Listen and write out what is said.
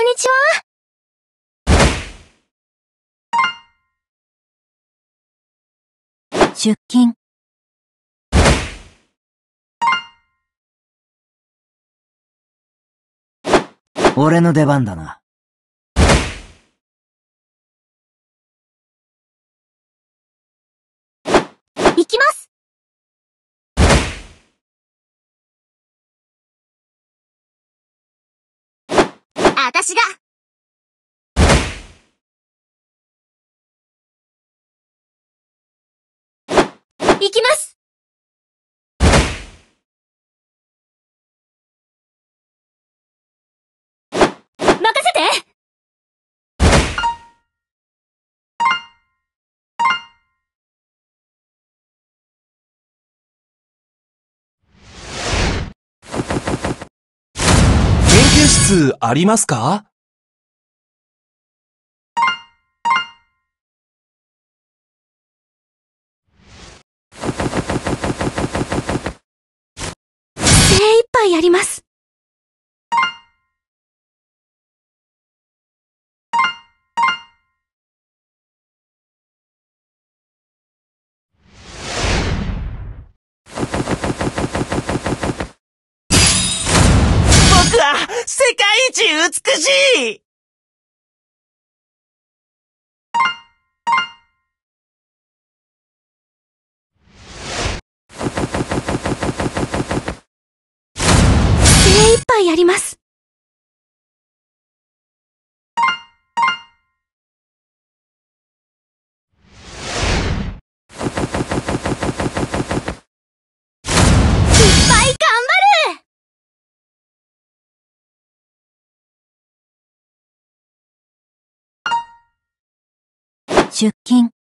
んにちは。出勤。俺の出番だな。行きます。私が。行きます。研究室ありますか？精一杯やります。世界一美しい精一杯やります。出勤。